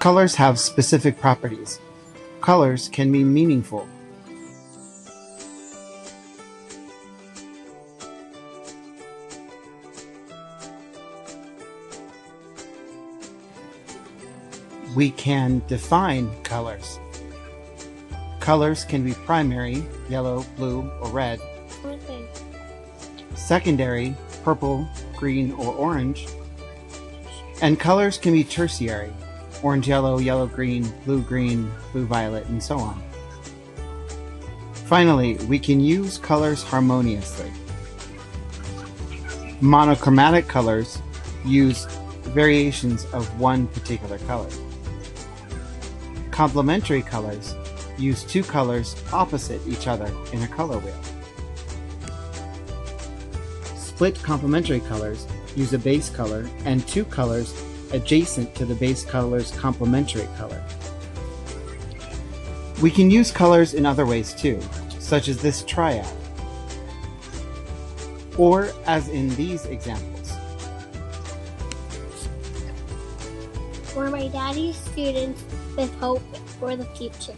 Colors have specific properties. Colors can be meaningful. We can define colors. Colors can be primary, yellow, blue, or red, secondary, purple, green, or orange, and colors can be tertiary, orange yellow, yellow green, blue green, blue violet, and so on. Finally, we can use colors harmoniously. Monochromatic colors use variations of one particular color. Complementary colors use two colors opposite each other in a color wheel. Split complementary colors use a base color and two colors adjacent to the base color's complementary color. We can use colors in other ways too, such as this triad, or as in these examples. For my daddy's students with hope for the future.